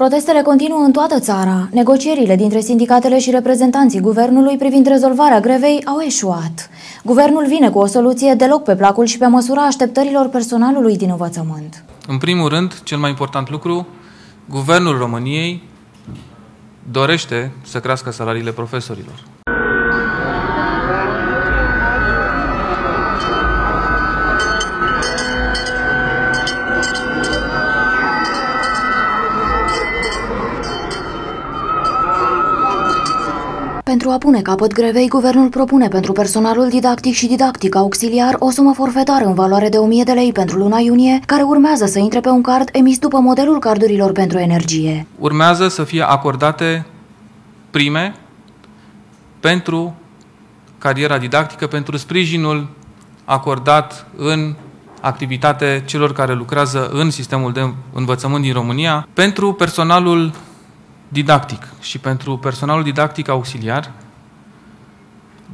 Protestele continuă în toată țara. Negocierile dintre sindicatele și reprezentanții guvernului privind rezolvarea grevei au eșuat. Guvernul vine cu o soluție deloc pe placul și pe măsura așteptărilor personalului din învățământ. În primul rând, cel mai important lucru, Guvernul României dorește să crească salariile profesorilor. Pentru a pune capăt grevei, guvernul propune pentru personalul didactic și didactic auxiliar o sumă forfetară în valoare de 1000 de lei pentru luna iunie, care urmează să intre pe un card emis după modelul cardurilor pentru energie. Urmează să fie acordate prime pentru cariera didactică, pentru sprijinul acordat în activitate celor care lucrează în sistemul de învățământ din România, pentru personalul didactic. Și pentru personalul didactic auxiliar,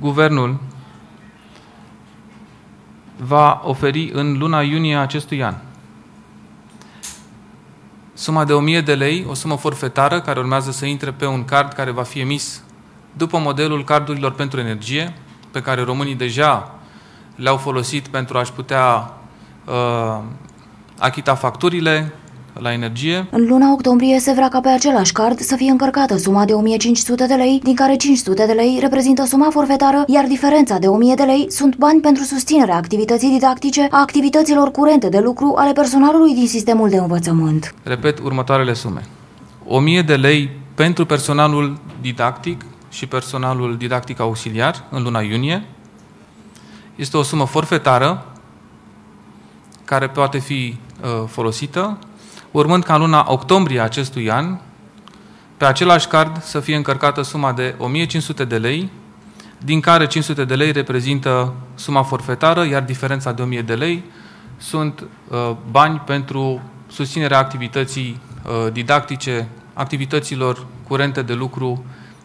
guvernul va oferi în luna iunie acestui an suma de 1000 de lei, o sumă forfetară care urmează să intre pe un card care va fi emis după modelul cardurilor pentru energie, pe care românii deja le-au folosit pentru a-și putea uh, achita facturile, la energie. În luna octombrie se vrea ca pe același card să fie încărcată suma de 1500 de lei, din care 500 de lei reprezintă suma forfetară, iar diferența de 1000 de lei sunt bani pentru susținerea activității didactice a activităților curente de lucru ale personalului din sistemul de învățământ. Repet următoarele sume. 1000 de lei pentru personalul didactic și personalul didactic auxiliar în luna iunie. Este o sumă forfetară care poate fi uh, folosită urmând ca în luna octombrie acestui an, pe același card să fie încărcată suma de 1500 de lei, din care 500 de lei reprezintă suma forfetară, iar diferența de 1000 de lei sunt uh, bani pentru susținerea activității uh, didactice, activităților curente de lucru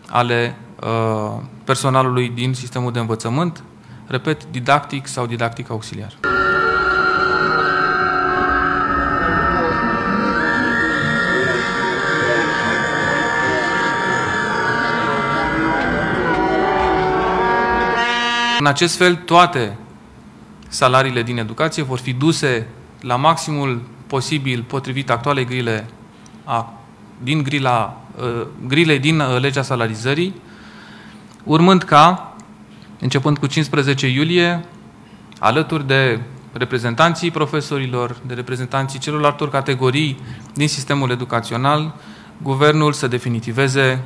ale uh, personalului din sistemul de învățământ, repet, didactic sau didactic auxiliar. În acest fel, toate salariile din educație vor fi duse la maximul posibil potrivit actualei grile a, din grila, uh, grile din uh, legea salarizării, urmând ca, începând cu 15 iulie, alături de reprezentanții profesorilor, de reprezentanții celorlalte categorii din sistemul educațional, guvernul să definitiveze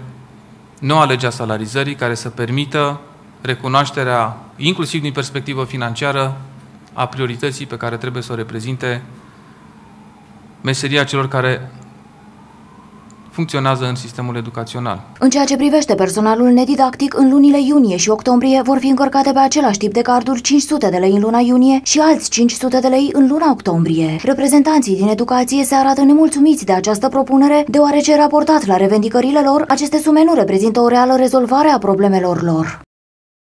noua legea salarizării care să permită recunoașterea, inclusiv din perspectivă financiară, a priorității pe care trebuie să o reprezinte meseria celor care funcționează în sistemul educațional. În ceea ce privește personalul nedidactic, în lunile iunie și octombrie vor fi încărcate pe același tip de carduri 500 de lei în luna iunie și alți 500 de lei în luna octombrie. Reprezentanții din educație se arată nemulțumiți de această propunere, deoarece raportat la revendicările lor, aceste sume nu reprezintă o reală rezolvare a problemelor lor.